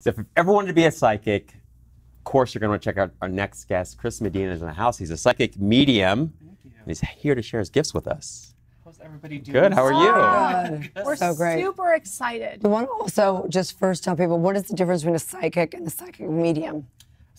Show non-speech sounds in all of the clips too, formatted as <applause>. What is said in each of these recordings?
So if you ever wanted to be a psychic, of course you're going to want to check out our next guest. Chris Medina is in the house. He's a psychic medium. And he's here to share his gifts with us. How's everybody doing? Good. How are you? We're <laughs> So great. super excited. We want to also just first tell people what is the difference between a psychic and a psychic medium?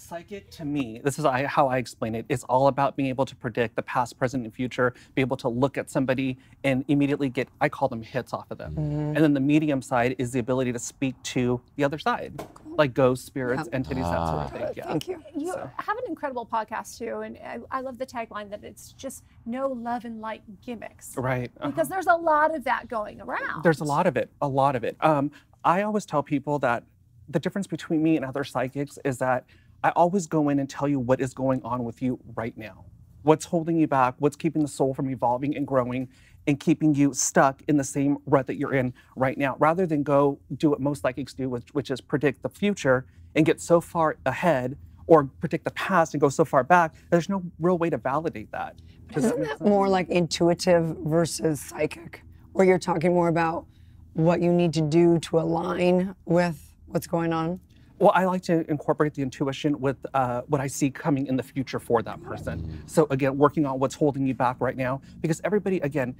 Psychic to me, this is how I explain it. It's all about being able to predict the past, present, and future. Be able to look at somebody and immediately get, I call them hits off of them. And then the medium side is the ability to speak to the other side, like ghosts, spirits, Yep. entities, that sort of thing. Yeah. Thank you. You So- have an incredible podcast too, and I, I love the tagline that it's just no love and light gimmicks. Right. uh-huh. Because there's a lot of that going around. There's a lot of it, a lot of it. Um, I always tell people that the difference between me and other psychics is that I always go in and tell you what is going on with you right now. What's holding you back? What's keeping the soul from evolving and growing and keeping you stuck in the same rut that you're in right now, rather than go do what most psychics do, which, which is predict the future and get so far ahead or predict the past and go so far back. There's no real way to validate that. Does that Isn't make that more like intuitive versus psychic, where you're talking more about what you need to do to align with what's going on? Well, I like to incorporate the intuition with uh, what I see coming in the future for that person. So again, working on what's holding you back right now, because everybody, again,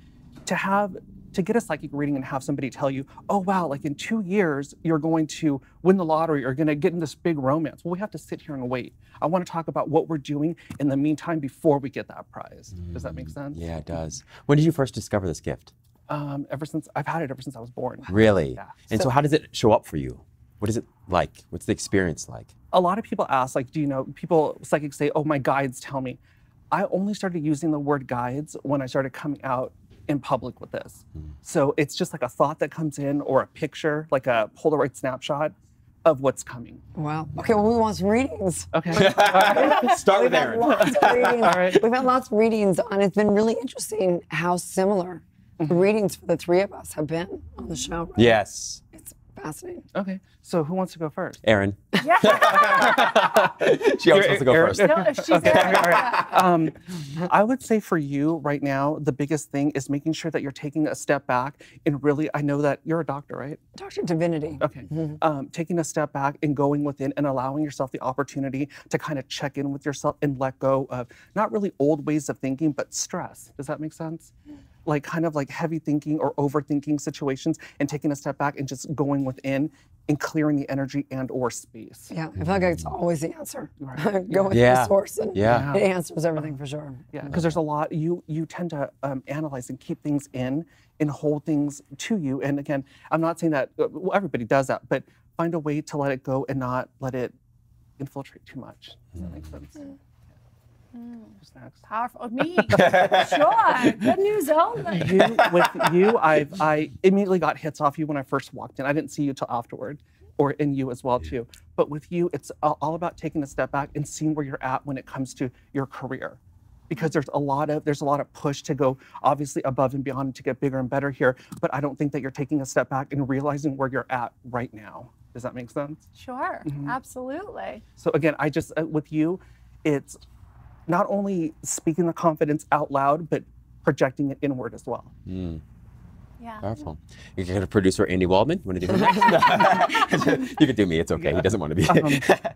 to have to get a psychic reading and have somebody tell you, "Oh wow, like in two years you're going to win the lottery, or going to get in this big romance." Well, we have to sit here and wait. I want to talk about what we're doing in the meantime before we get that prize. Does that make sense? Yeah, it does. When did you first discover this gift? Um, ever since I've had it ever since I was born. Really? Yeah. And so, So- how does it show up for you? What is it like? What's the experience like? a lot of people ask, like, do you know, people, psychics say, oh, my guides tell me. I only started using the word guides when I started coming out in public with this. Hmm. So it's just like a thought that comes in or a picture, like a Polaroid snapshot of what's coming. Wow. Okay, well, we want some readings. Okay. <laughs> <laughs> Start with We've had Erin. lots of <laughs> readings. All right. We've had lots of readings, and it's been really interesting how similar the readings for the three of us have been on the show. right? Yes, It's fascinating. okay. So who wants to go first? Erin. Yeah. <laughs> She always wants to go Erin- first. no, she's Okay, there. all right. Um, I would say for you right now, the biggest thing is making sure that you're taking a step back and really, I know that you're a doctor, right? Dr. Divinity. Okay. Um, taking a step back and going within and allowing yourself the opportunity to kind of check in with yourself and let go of not really old ways of thinking, but stress. Does that make sense? Like kind of like heavy thinking or overthinking situations and taking a step back and just going within and clearing the energy and or space. Yeah, I feel like it's always the answer. Right. Go with Yeah. the source, and Yeah. it answers everything for sure. Yeah, because there's a lot you you tend to um, analyze and keep things in and hold things to you. And again, I'm not saying that uh, well, everybody does that, but find a way to let it go and not let it infiltrate too much. Does that make sense? Who's next? Powerful. Me. <laughs> sure. Good news only. You, with you, I've I immediately got hits off you when I first walked in. I didn't see you till afterward, or in you as well too. But with you, it's all about taking a step back and seeing where you're at when it comes to your career, because there's a lot of there's a lot of push to go obviously above and beyond to get bigger and better here. But I don't think that you're taking a step back and realizing where you're at right now. Does that make sense? Sure. Mm-hmm. Absolutely. So again, I just uh, with you, it's not only speaking the confidence out loud, but projecting it inward as well. Yeah. Powerful. You got a producer, Andy Waldman. You want to do <laughs> him next? <laughs> you can do me. It's okay. He doesn't want to be. Um, <laughs>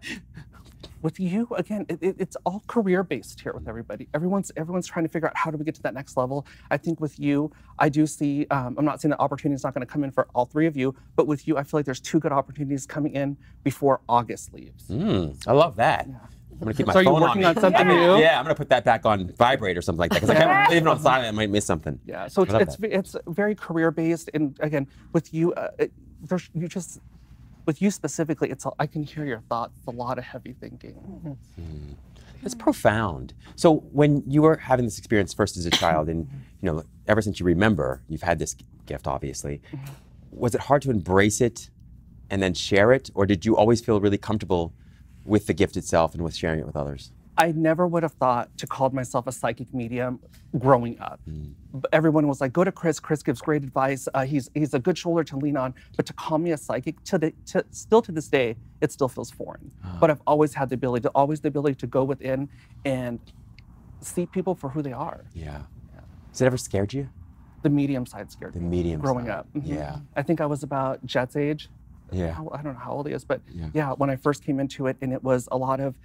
with you again it, it- it's all career based here with everybody everyone's everyone's trying to figure out how do we get to that next level i think with you i do see um, i'm not saying that opportunity is not going to come in for all three of you but with you i feel like there's two good opportunities coming in before august leaves Mm, I love that. I'm gonna keep my so are you phone working on, on me. something new Yeah, I'm gonna put that back on vibrate or something like that because I can't leave it on silent. I might miss something. yeah so it's it's, it's very career based and again with you uh, it, you just with you specifically it's i can hear your thoughts it's a lot of heavy thinking It's profound. So when you were having this experience first as a child, and you know, ever since you remember, you've had this gift, obviously. Was it hard to embrace it and then share it, or did you always feel really comfortable with the gift itself and with sharing it with others? I never would have thought to call myself a psychic medium growing up. But everyone was like, "Go to Chris. Chris gives great advice. Uh, he's he's a good shoulder to lean on." But to call me a psychic, to the to, still to this day, it still feels foreign. But I've always had the ability, to, always the ability to go within and see people for who they are. Yeah. Has it ever scared you? The medium side scared The me medium growing side, up. Mhm. yeah. I think I was about Jet's age. Yeah. how- I don't know how old he is, but Yeah. yeah. when I first came into it, and it was a lot of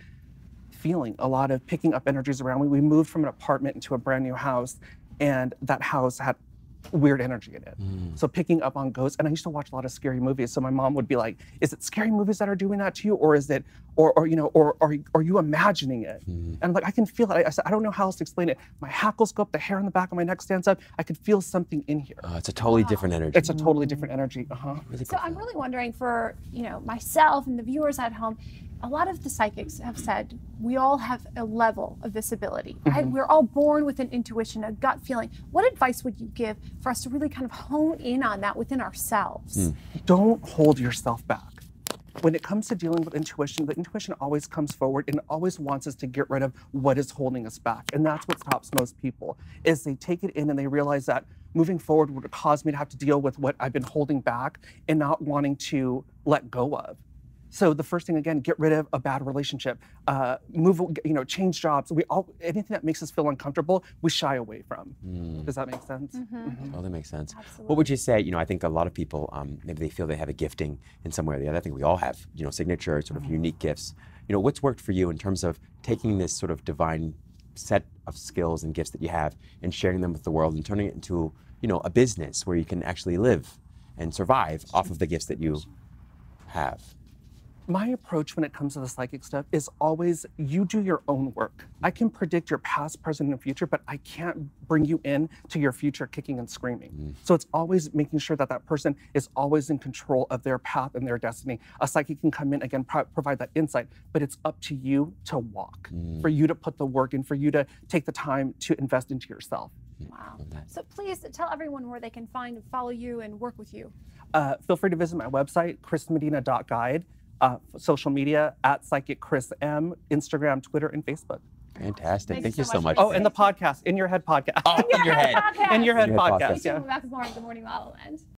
feeling, a lot of picking up energies around me. We moved from an apartment into a brand new house, and that house had weird energy in it. Mm. So picking up on ghosts, and I used to watch a lot of scary movies. So my mom would be like, "Is it scary movies that are doing that to you, or is it, or, or you know, or, or are you imagining it?" Mm. And I'm like, I can feel it. I, I said, I don't know how else to explain it. My hackles go up, the hair on the back of my neck stands up. I could feel something in here. Oh, it's a totally different energy. It's a totally different energy. Uh huh. Really So I'm really wondering for you know myself and the viewers at home. A lot of the psychics have said we all have a level of this ability. Right? Mm-hmm. We're all born with an intuition, a gut feeling. What advice would you give for us to really kind of hone in on that within ourselves? Hmm. don't hold yourself back. When it comes to dealing with intuition, the intuition always comes forward and always wants us to get rid of what is holding us back. And that's what stops most people is they take it in and they realize that moving forward would cause me to have to deal with what I've been holding back and not wanting to let go of. So the first thing again, get rid of a bad relationship, uh, move, you know, change jobs. We all anything that makes us feel uncomfortable, we shy away from. Does that make sense? Totally makes sense. Absolutely. What would you say? You know, I think a lot of people um, maybe they feel they have a gifting in some way or the other. I think we all have, you know, signature sort of unique gifts. You know, what's worked for you in terms of taking this sort of divine set of skills and gifts that you have and sharing them with the world and turning it into, you know, a business where you can actually live and survive off of the gifts that you have. My approach when it comes to the psychic stuff is always you do your own work. I can predict your past, present, and future, but I can't bring you in to your future kicking and screaming. Mm. So it's always making sure that that person is always in control of their path and their destiny. A psychic can come in again, pro- provide that insight, but it's up to you to walk, mm. for you to put the work in, for you to take the time to invest into yourself. Mm. Wow. So please tell everyone where they can find follow you and work with you. Uh, feel free to visit my website, chrismedina.guide, uh, social media at psychic chris m, Instagram, Twitter, and Facebook. Fantastic. Thank Thank, you you so so much much. Oh, and the podcast, In Your Head podcast. Oh, in your head. Podcast. In Your Head In Your Head podcast. podcast. Yeah. Back with more of the morning model and.